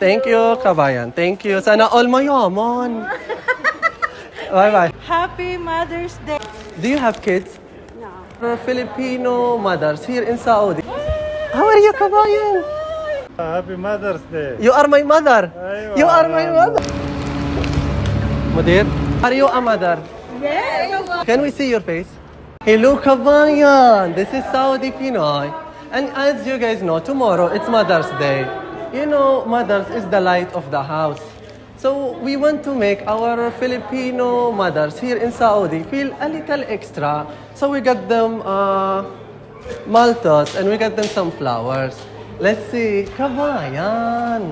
Thank you, kabayan. Thank you. Sana all mayaman. Bye-bye. Happy Mother's Day. Do you have kids? No. For Filipino mothers here in Saudi. How are you, kabayan? Happy Mother's Day. You are my mother. Aywa. You are my mother. Mudir, are you a mother? Yes. Can we see your face? Hello, kabayan. This is Saudi Pinoy. And as you guys know, tomorrow it's Mother's Day. You know, mothers is the light of the house. So we want to make our Filipino mothers here in Saudi feel a little extra. So we got them uh, maltos and we got them some flowers. Let's see. Kabayan.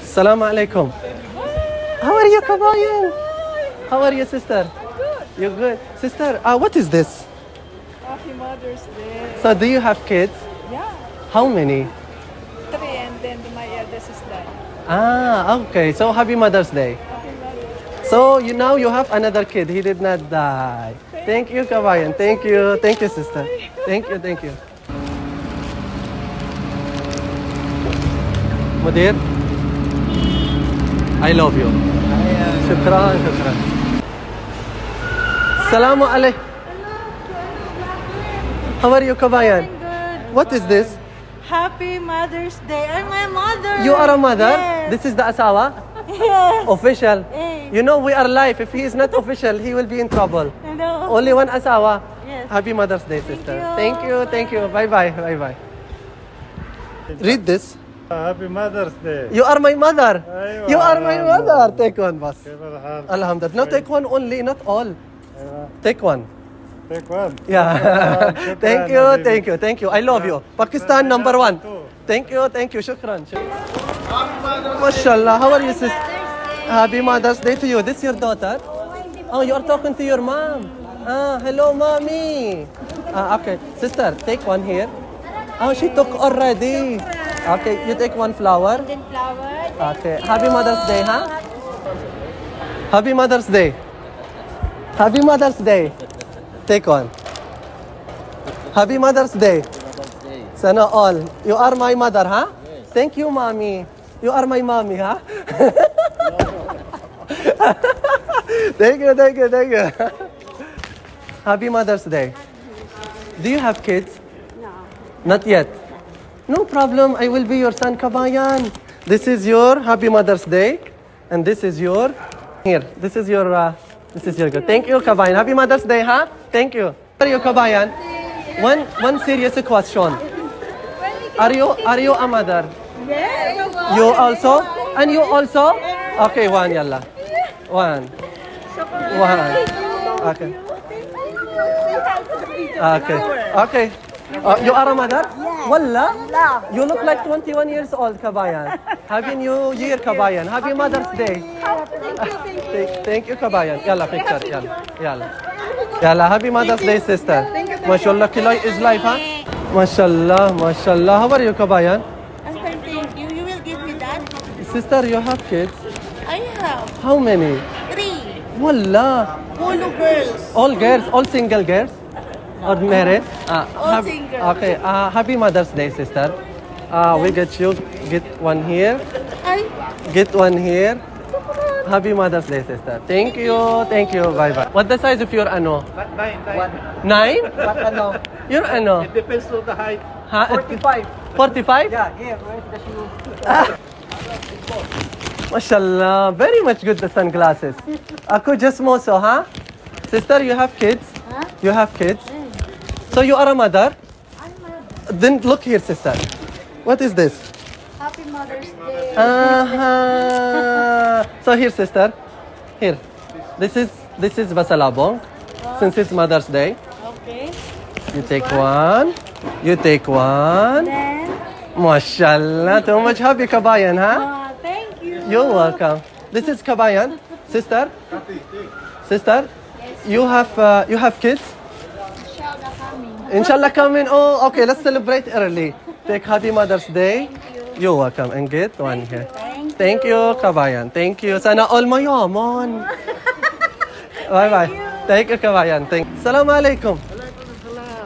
Assalamu alaikum. How are you, Kabayan? How are you, sister? Good. You're good. Sister, uh, what is this? Happy Mother's Day. So do you have kids? Yeah. How many? Three and then my eldest is died. Ah, okay. So happy Mother's Day. Happy Mother's So you now you have another kid. He did not die. Thank you, Kabayan. Thank you. Thank you, sister. Thank you. Thank you. Mudir, I love you. Shukran, shukran. Salamu alaikum. How are you, Kabayan? good. What is this? Happy Mother's Day. I'm my mother. You are a mother? Yes. This is the asawa? Yes. Official. Hey. You know we are live. If he is not official, he will be in trouble. Hello. Only one asawa. Yes. Happy Mother's Day, sister. Thank you. Thank you. Bye-bye. Bye-bye. Read this. Happy Mother's Day. You are my mother. You are my mother. Take one, boss. Alhamdulillah. No, take one only, not all. Take one. Take one. Yeah. Shukran, thank you, Habibi. thank you, thank you. I love you. Pakistan number one. Thank you, thank you. Shukran. MashaAllah. How are you, sister? Happy Mother's Day to you. This is your daughter? Oh, you are talking to your mom. Ah, hello, mommy. Ah, okay. Sister, take one here. Oh, she took already. Okay, you take one flower. Then flower. Okay. Happy Mother's Day, huh? Happy Mother's Day. Happy Mother's Day. Take one. Happy Mother's Day. Sana all. You are my mother, huh? Thank you, mommy. You are my mommy, huh? thank you, thank you, thank you. Happy Mother's Day. Do you have kids? No. Not yet. No problem. I will be your son, Kabayan. This is your Happy Mother's Day, and this is your here. This is your uh, this is your good. Thank you, Kabayan. Happy Mother's Day, huh? Thank you. Are you Kabayan? One one serious question. Are you are you a mother? Yes. You also? And you also? Okay, one, yalla. One. One. Okay. Okay. Okay. Uh, you are a mother? Yes. Walla? You look like 21 years old, Kabayan. Happy New Year, Kabayan. Happy Mother's Day. Thank, you, Kabayan. Yalla, picture. Yalla. Yalla. Yalla, happy Mother's Day, sister. MashaAllah, Kiloy is life, huh? MashaAllah, MashaAllah. How are you, Kabayan? I'm fine, thank you. You will give me that? Sister, you have kids? I have How many? three. Wallah. Polo girls. All girls, all single girls? Or married? Uh, All single. Okay, uh, happy Mother's Day, sister. Uh, we get you, get one here, I. get one here. Happy Mother's Day, sister. Thank you, thank you, bye bye. What the size of your ano? Nine, nine. Nine? What ano? Your ano? Depends on the height. Ha? 45. 45? Yeah, here, where's the shoe? Mashallah, very much good the sunglasses. Ako just more so, huh? Sister, you have kids? Huh? You have kids? So you are a mother? I'm a mother. Then look here, sister. What is this? Happy Mother's Day. Uh-huh. so here, sister. Here. This is this is basalabong. Since it's Mother's Day, Okay. you take one. You take one. Then. Mashallah, too much happy kabayan, huh? Uh, thank you. You're welcome. This is kabayan, sister. Sister, you have uh, you have kids? Inshallah coming. Inshallah, come in. Oh, okay. Let's celebrate early. Take Happy Mother's Day. You're welcome. And get one here. Thank you, kabayan. Thank you. Sana all mayaman. bye bye. Thank you, kabayan. Thank. You. Assalamu alaikum.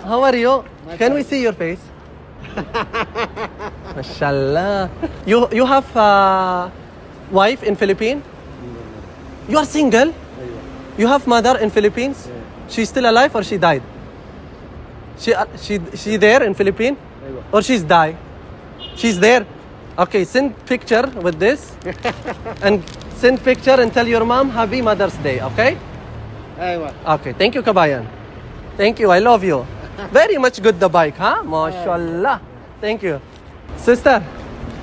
How are you? Can we see your face? Mashallah. You you have a wife in Philippines? You are single? You have mother in Philippines? She's still alive or she died? She uh, she she there in Philippines? Or she's died? She's there. Okay, send picture with this and send picture and tell your mom happy Mother's Day, okay? ايوه Okay, thank you, Kabayan. Thank you, I love you. Very much good the bike, huh? MashaAllah. Thank you. Sister,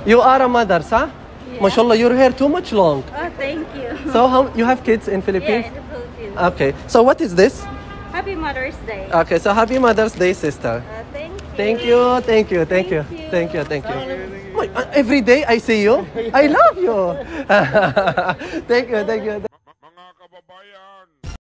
you are a mother, huh? MashaAllah, your hair too much long. Oh, thank you. So how you have kids in Philippines? Yeah, in the Philippines. Okay, so what is this? Happy Mother's Day. Okay, so happy Mother's Day, sister. Uh, thank you. Thank you, thank you, thank you, Thank you. thank you, thank you. Every day I see you. I love you. thank you, thank you,